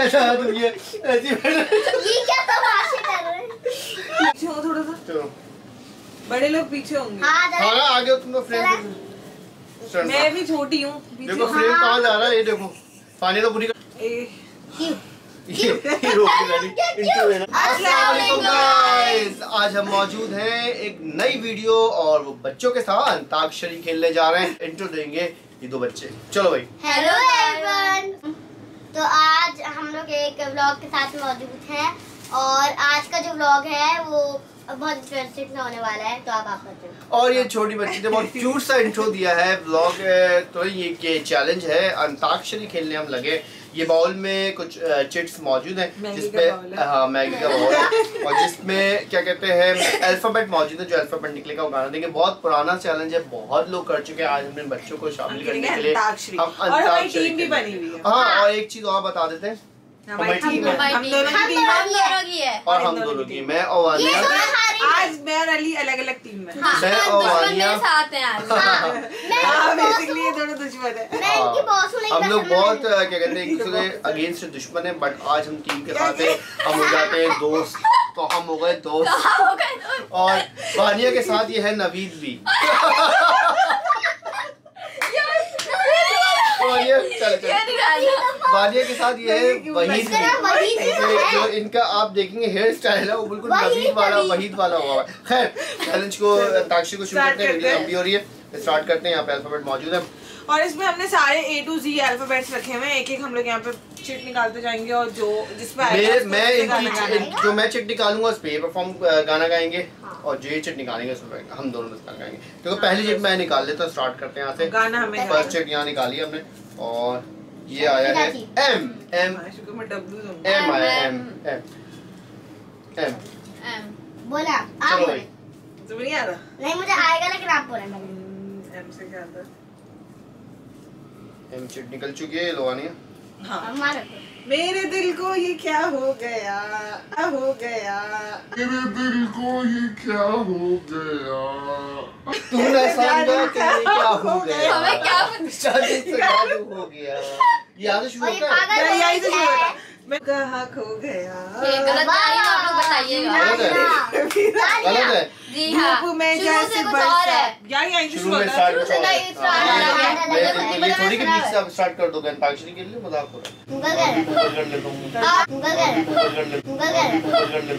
ऐसा तुम ये ऐसी ये क्या तमाशे कर रहे हैं पीछे हो थोड़ा सा? चलो बड़े लोग पीछे होंगे। हाँ हाँ आगे तुम तो फ्रेम मैं भी छोटी हूँ देखो फ्रेम कहाँ जा रहा है ये देखो। पानी तो पूरी ये ये रोक के गाड़ी इंट्रो देना अस्सलाम वालेकुम गाइस आज हम मौजूद हैं एक नई वीडियो और वो बच्चों के साथ अंताक्षरी खेलने जा रहे हैं। इंट्रो देंगे ये दो बच्चे। चलो भाई। हेलो एवरीवन तो आज हम लोग एक व्लॉग के साथ मौजूद हैं और आज का जो व्लॉग है, वो बहुत इंटरेस्टिंग होने वाला है तो आप आप और ये छोटी बच्ची ने बहुत क्यूट सा इंट्रो दिया है। व्लॉग तो ये ये चैलेंज है। अंताक्षरी खेलने हम लगे। ये बाउल में कुछ चिट्स मौजूद हैं जिसपे है। मैगी का बाउल है। और जिसमें क्या कहते हैं अल्फ़ाबेट मौजूद है जो अल्फ़ाबेट निकलेगा वो गाना देंगे बहुत पुराना चैलेंज है बहुत लोग कर चुके हैं आज हमने बच्चों को शामिल करने के लिए। हम अंताक्षरी है। हाँ और एक चीज़ और बता देते हैं। हमारी टीम है। हम दोनों की टीम है दोनों की है और और हम दोनों दोनों की की मैं और वानिया आज मैं और अली अलग अलग टीम में। हाँ। मैं और वानिया साथ हैं आज। हाँ, मैं हाँ इनकी boss बेसिकली ये दोनों दुश्मन है। मैं इनकी बॉस हूँ हम लोग बहुत क्या कहते हैं एक दूसरे के अगेंस्ट दुश्मन है बट आज हम टीम के साथ हैं। हम हो जाते हैं दोस्त। तो हम हो गए दोस्त। हो तो और वानिया के साथ ये है नवीद भी। चल चल। वानिया के साथ ये है वहीद तो है। जो इनका आप देखेंगे हेयर स्टाइल है वो बिल्कुल वहीद, नवीद वाला वहीद। वाला हुआ है। खैर चैलेंज को ताक्षी को शुरू करते हैं हैं। लंबी हो रही है। स्टार्ट करते हैं यहाँ पे अल्फ़ाबेट मौजूद है। और इसमें हमने सारे ए टू जी अल्फाबेट्स रखे हुए हैं। एक एक हम लोग यहाँ पे चिट निकालते जाएँगे और जो जिस पे मैं मैं गाना इनकी गाना है। जो मैं चिट निकालूँगा उस पे परफॉर्म गाना गाएँगे। और जो ये चिट निकालेंगे उस पे हम दोनों मिलकर गाएँगे। देखो पहली चिट मैं निकाल लेता हूँ स्टार्ट करते हैं यहाँ से। गाना हमें फ़र्स्ट चिट यहाँ निकाली हमने। और ये आया है एम एम एम आया एम एम एम बोला आप बोले तुम्हें नहीं आ रहा नहीं मुझे आएगा लेकिन आप बोले एम से क्या आता एम चिट निकल चुकी है लोवानिया हाँ मेरे दिल को ये क्या हो गया? हो गया? मेरे दिल को ये क्या हो गया? तू ना समझा क्या हो गया? हमें क्या शादी से हो गया। यहाँ से शुरू होता है? मैं यही से शुरू होता मैं कहाँ खो गया। ये गलत है, आप लोग बताइएगा। गलत है। जी हाँ। में जैसे है। है। है। थोड़ी के बीच से आप स्टार्ट कर दोगे अंताक्षरी के लिए मज़ाक हो। रहा है। हूँ हूँ।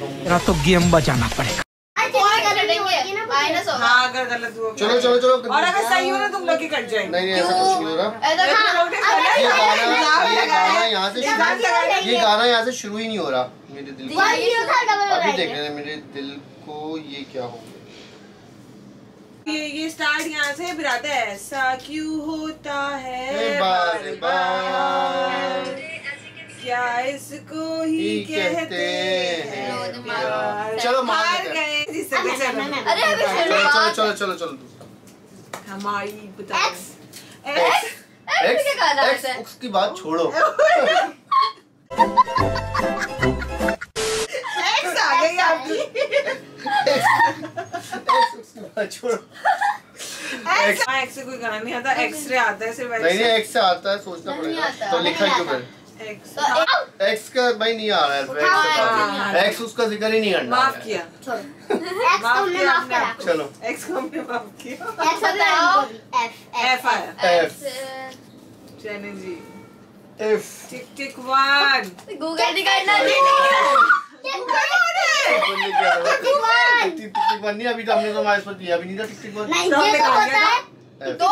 हूँ। तेरा तो गेम बजाना पड़ेगा। पॉइंट कटेंगे माइनस होगा। हाँ अगर गलत हुआ। चलो चलो चलो और अगर सही हो ना तुम लोग ही कट जाएँगे। नहीं नहीं ऐसा कुछ नहीं हो रहा। ऐसा तुम हाँ, लोग ने ये गाना यहाँ से शुरू ये गाना यहाँ से शुरू ही नहीं हो रहा मेरे दिल को। अभी देख रहे मेरे दिल को ये क्या हो गया। ये ये स्टार्ट यहाँ से फिर आता है ऐसा क्यों होता है? बार बार। क्या इसको ही कहते हैं। चलो, हैं। गए चलो चलो चलो चलो चलो हमारी बता. एक्स क्या एक्स है उसकी बात छोड़ो। एक्स आ गई आपकी। एक्स छोड़ो। एक्स एक्स से कोई गाना नहीं आता एक्स रे आता है सिर्फ़ नहीं नहीं एक्स एक्स से आता है सोचना पड़ेगा। तो लिखा क्यों। एक्स तो एक्स का भाई नहीं आ रहा है हाँ, एक्स हाँ, हाँ। उसका ज़िक्र ही नहीं करना माफ़ किया। एक्स माफ़ को हमने किया माफ़ हमने करा। चलो। एक्स को हमने माफ़ किया। एक्स हमने बताओ। एफ़ एफ़ आया। एफ़ चैनी G F tick tick one Google निकालना टिक टिक वन नहीं अभी तो हमने तो हमारे पर दिया। भी नहीं था टिक टिक वन नहीं तो ये हमने तो होता था। है तो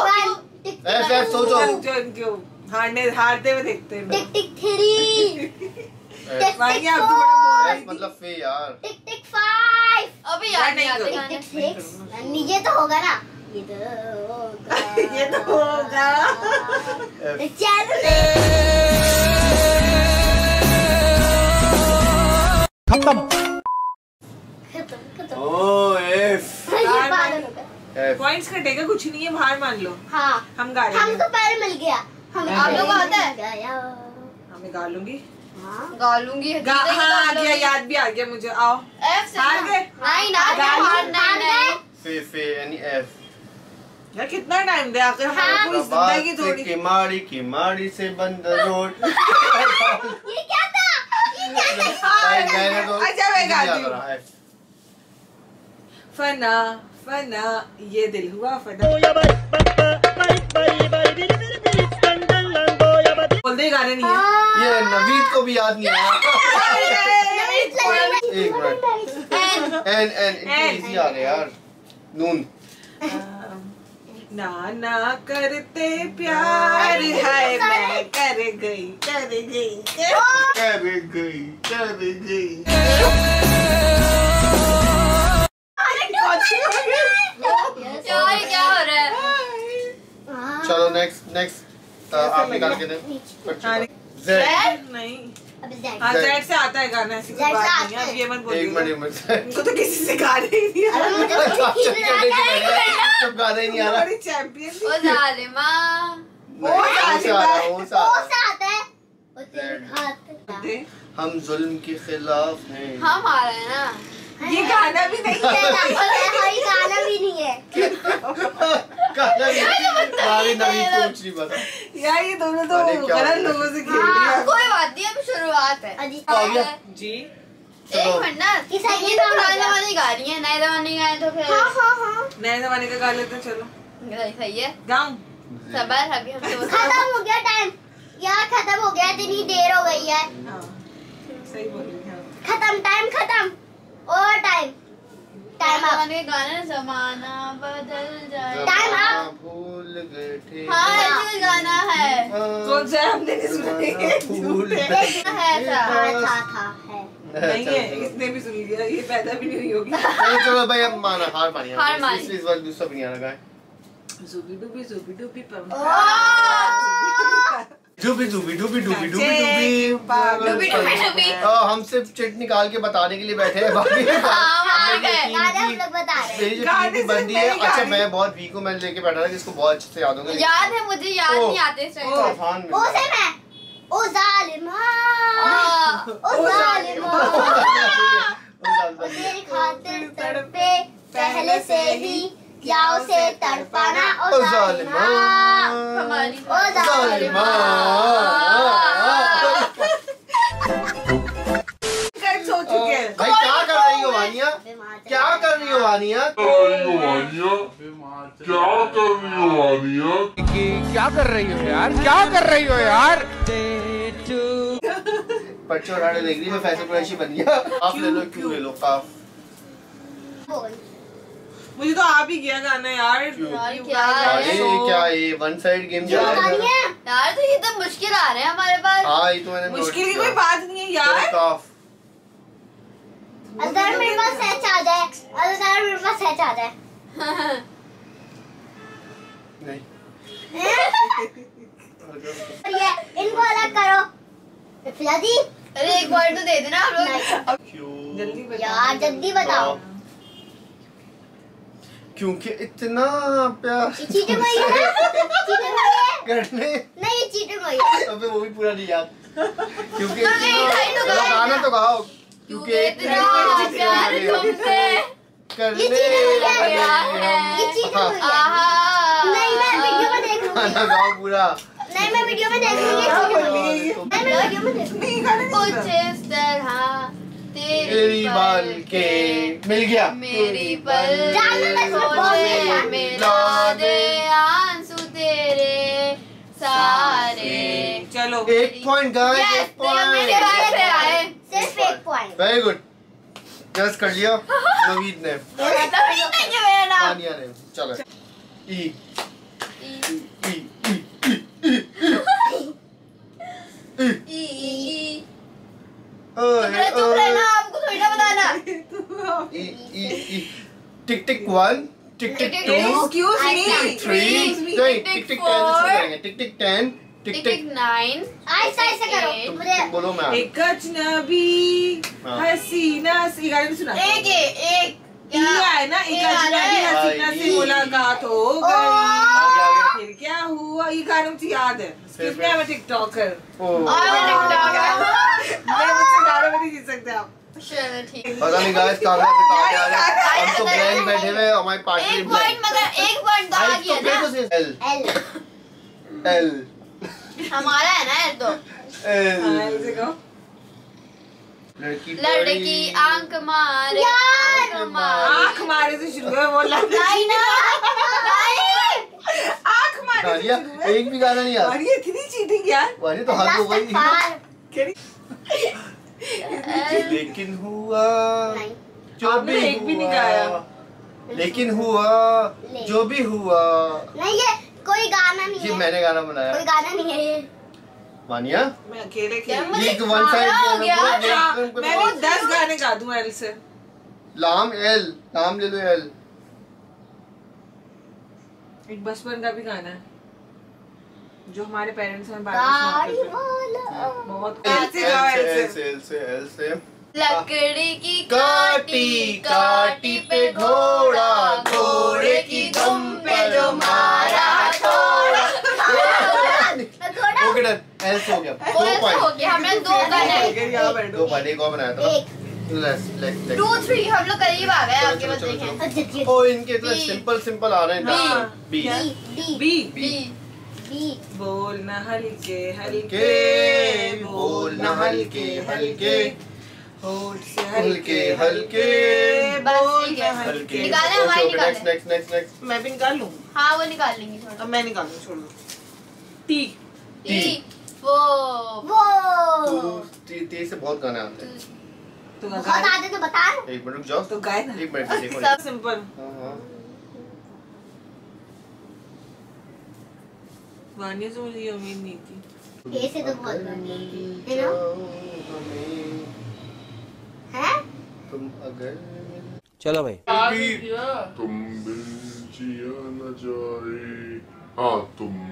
एफ़ एफ़ सोचो। जो इनको हारने हारते हुए देखते हैं। टिक टिक थ्री। भाई आप तो बड़ा बोल रही मतलब फे यार। टिक टिक फाइव अभी याद नहीं आते टिक टिक सिक्स ये तो होगा ना। ये तो होगा ये तो होगा। चल खत्म। खत्म खत्म। ओ एफ़ हो पॉइंट्स कटेगा कुछ नहीं है बाहर मान लो। हाँ। हम गा रहे हमको हैं। पहले मिल गया। हमें आप लोग आता है? गया गा लूँगी। हाँ। गा लूँगी हाँ आ गया याद भी आ गया मुझे आओ। हार गए? नहीं। हार नहीं यानी एफ़। यार कितना टाइम दे आखिर हाँ। पूरी ज़िंदगी थोड़ी से बंद रोड। ये क्या था? भाई मैंने तो अच्छा, मैं गाती हूँ। फना फना ये दिल हुआ फना। बोल दे गाने नहीं है। ये नवीद को भी याद नहीं आया। एक मिनट। एन एन इजी आ गए यार। नून। ना ना करते प्यार है। मैं कर गई कर गई। कर कर गई। कर गई हो है? चलो नेक्स्ट नेक्स्ट आप निकाल के। दें जेड नहीं। अब हाँ जेड से आता है गाना ऐसी कोई बात नहीं है। ये मत एक मिनट एक मिनट। उनको तो किसी से गा रही नहीं अरे मुझे ठीक गाना ही नहीं आ रहा। बड़ी चैंपियन ओ जालिमा। से आता है तेरे खाते हम जुल्म के खिलाफ हैं। हम आ रहे हैं ना। ये गाना भी नहीं है। गाना भी नहीं है गाना भी को कुछ नहीं पता यार ये दोनों तो गलत लोगों से खेल रही है कोई बात नहीं अभी शुरुआत है। गया। जी। एक मिनट ना ये तो पुराने जमाने की गा रही है नए जमाने की गाए तो फिर हाँ हाँ हाँ। नए जमाने का गा लेते चलो। सही सही है। गाऊं। सबर अभी हम तो खत्म हो गया टाइम यार खत्म हो गया इतनी देर हो गई है हाँ सही बोल रही खत्म टाइम खत्म। और टाइम टाइम गाने जमाना बदल जाए Time up. जमाना भूल गए थे हाँ गाना है। कौन सा हमने नहीं सुना। है। गए। है ऐसा। हाँ था था है। नहीं है इसने भी सुन लिया। ये पैदा भी नहीं हुई होगी। चलो चलो भाई अब माना हार मानी हार मानी। इस बार दूसरा भी आ है जुबी डुबी जुबी डुबी पम डूबी डूबी डूबी डूबी डूबी चेक, पाग- डूबी, डूबी, डूबी। हम सिर्फ़ चिट निकाल के बताने के लिए बैठे हैं बाकी हाँ, हाँ, मेरी हैं बंदी है अच्छा। मैं बहुत वीक हूँ मैं लेके बैठा था जिसको बहुत अच्छे से याद होगा। याद है मुझे याद ओ, नहीं आते ओ से मैं। ओ जालिमा। ओ जालिमा। ओ, ओ तेरी खातिर तड़पे पहले से ही जाओ से तड़पाना ओ ओ जालिमा। ओ जालिमा। भाई क्या कर रही हो वानिया क्या कर रही हो वानिया क्या कर रही हो वानिया क्या कर रही हो यार क्या कर रही हो यार पर्चे उठाने लग रही मैं फैसल कुरैशी बन गया आप ले लो क्यों ले लो काफ मुझे तो आप ही किया गाना यार यार क्या क्या ये वन साइड गेम चल रहा है यार तो ये तो मुश्किल आ रहे हैं हमारे पास। हाँ ये तो मैंने मुश्किल की कोई बात नहीं है यार। अगर मेरे पास सच आ जाए। अगर मेरे पास सच आ जाए। नहीं। ये इनको अलग करो। फ़िलहाल अरे एक बार तो दे देना आप लोग। जल्दी यार जल्दी बताओ। क्योंकि इतना प्यार ये करने। नहीं ये चीटिंग हुई है। अबे वो भी पूरा नहीं याद। क्योंकि तो तो गाओ। गाना तो गाओ। क्योंकि क्योंकि इतना प्यार तुमसे करने। ये है। ये चीटिंग हुई है। नहीं मैं वीडियो में देख लूँगी। गाना गाओ पूरा। नहीं मैं वीडियो में देख लूँगी। ये हाँ, चीटिंग बोल हुई रही। नहीं मैं वीडियो में देख लूँगी। नहीं गाना नहीं कुछ इस तरह तेरी बाल के मिल गया। मेरी मेरा। दे तेरे सारे चलो एक पॉइंट गाइस एक पॉइंट सिर्फ़ एक पॉइंट वेरी गुड जस कर लिया नवीद ने तभी नहीं है मेरा नाम आनिया ने चलो ई E E E E E ई ओए, चुप रहे चुप रहे ना आपको थोड़ी ना बताना E E E tick tick one tick tick tick two tick excuse me can't. Three नहीं tick tick tick tick ten से करेंगे टिक tick ten tick tick tick tick nine ऐसा ऐसा करो मुझे बोलो मैं एक अजनबी हाँ। हसीना से ये गाना भी सुना। एक एक एक ये है ना एक अजनबी हसीना से। मुलाकात हो गई। आगे आगे। फिर क्या हुआ? ये गाना मुझे याद है। फिर- किसने मैं टिकटॉकर और मैं मैं मुझसे गाना में नहीं जीत सकते आप। पता नहीं गाइस कहाँ से कहाँ जा रहे हैं। हम तो ब्लैंक बैठे हुए हैं हमारी पार्टी एक पॉइंट मगर एक पॉइंट तो आ गया ना। एल एल एल हमारा है ना ये तो। हाँ, एल लड़की लड़की आँख मारे यार! आँख मारे। आँख मारे से शुरू है वो लड़की नहीं मारे है एक भी गाना नहीं और आता ये इतनी चीटिंग यार। वानी तो हाथ हो गई। लेकिन हुआ जो भी एक भी नहीं हुआ, गाया। लेकिन हुआ ले। जो भी हुआ। नहीं ये कोई गाना नहीं ये है। मैंने गाना बनाया। कोई गाना नहीं है ये। मानिया? मैं अकेले वन साइड हो गया। अच्छा, मैं भी दस गाने गा दूँ एल से। लाम एल लाम ले लो एल एक बचपन का भी गाना है। जो हमारे पेरेंट्स हमें वाला बहुत लकड़ी की काटी काटी पे घोड़ा घोड़े की दुम पे जो मारा थोड़ा ओके डन एल हो गया। दो ऐसा हो गया हमने दो गाने दो पॉइंट एक और बनाया था। एक। लेट्स लेट्स टू थ्री हम लोग करीब आ गए आपके देखें जी ओ इनके इतने बी। सिंपल सिंपल आ रहे हैं। बी। बी क्या? B B B B B बोलना हल्के हल्के के बोलना हल्के हल्के। होठ से हल्के हल्के है। हल्के। निकाले हमारे ओके नेक्स्ट निकाले। नेक्स्ट नेक्स्ट नेक्स्ट मैं भी निकाल लूँ? हाँ वो निकाल लेंगे थोड़ा। अब मैं निकाल लूँ छोड़ दो। T T. टी वो। वो। तू ती, ती से बहुत गाने आते हैं। तो। आते तो बता। एक मिनट रुक जाओ। तो गाए ना। एक मिनट सब सिंपल। हाँ, हाँ। वानिया से मुझे ये उम्मीद नहीं थी। ये से तो बहुत गाने है। ना? हैं? तुम अगर चलो भाई। तुम बिन जिया न जाए। हाँ तुम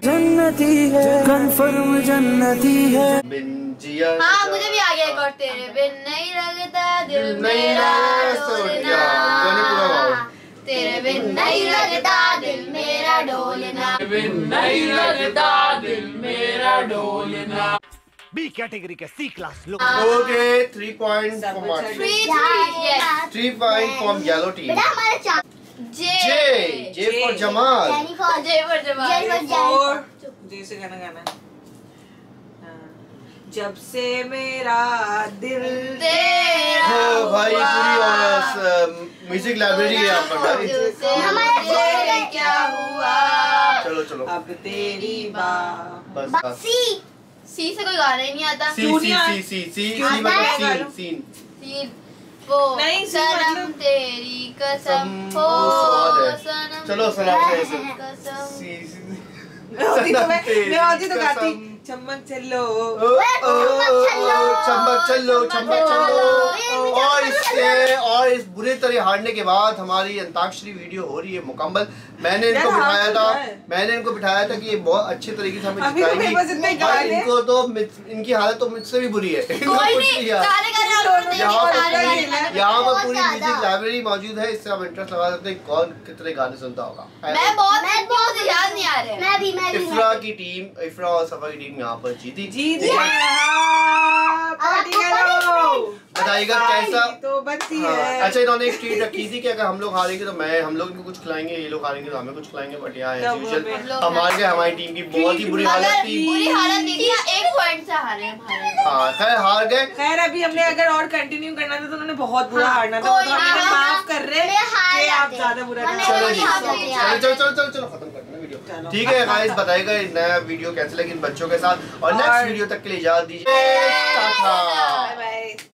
बिन जिया हाँ जा- मुझे भी आ गया एक और तेरे बिन नहीं लगता दिल मेरा गाने पूरा गाओ। तेरे बिन नहीं लगता दिल मेरा डोलना नहीं लगता दिल मेरा डोलना बी कैटेगरी के सी क्लास लोग okay three point three three point from yellow team बेटा हमारे चार जे जे जे फॉर जे। जमाल जय फॉर और जेनिफर जैसे गाना गाना हाँ। जब से मेरा दिल तेरा हो भाई पूरी म्यूज़िक लाइब्रेरी है। सारे क्या हुआ? चलो चलो। अब तेरी बात। बस बस। सी। सी से कोई गाना ही नहीं आता। सी सी सी सी सी सी मतलब सीन सीन सी। वो नहीं, सनम मतलब- तेरी कसम। सम- हो सनम चलो सलाम से। कसम। सी सी मैं होती तो तो गाती। चम्मक चलो चम्बक चलो चम्मच चलो और इससे और इस बुरे तरह हारने के बाद हमारी अंताक्षरी वीडियो हो रही है मुकम्मल। मैंने इनको बिठाया तो था मैंने इनको बिठाया था कि ये बहुत अच्छे तरीके से हमें तो और इनको तो इनकी हालत तो मुझसे भी बुरी है। यहाँ पर पूरी-। म्यूज़िक लाइब्रेरी मौजूद है इससे आप इंटरेस्ट लगा सकते हैं कौन कितने गाने सुनता होगा। मैं बहुत बहुत याद नहीं आ रहे। मैं भी मैं भी इफ्रा की टीम इफ्रा और सफ़ा की टीम यहाँ पर जीती। जीत बताइएगा कैसा तो बनती हाँ, है। अच्छा इन्होंने एक ट्रीट रखी थी कि अगर हम लोग हारेंगे तो मैं हम लोग इनको कुछ खिलाएँगे ये लोग हारेंगे तो हमें कुछ खिलाएँगे बट यहाँ तब एज यूजुअल हमें- लोग हम हार गए हमारी टीम की बहुत ही बुरी हालत थी। बुरी हालत थी एक पॉइंट से हारे हाँ खैर हार गए। खैर अभी हमने अगर और कंटिन्यू करना था तो उन्होंने बहुत बुरा हारना था। तो हम नहीं, इन्हें हम- माफ़ कर रहे कि आप ज़्यादा बुरा चलो। चलो चलो चलो चलो खत्म करते हैं। ठीक है गाइस बताइएगा नया वीडियो कैसे लगे इन बच्चों के साथ। और नेक्स्ट वीडियो तक के लिए इजाज़त दीजिए।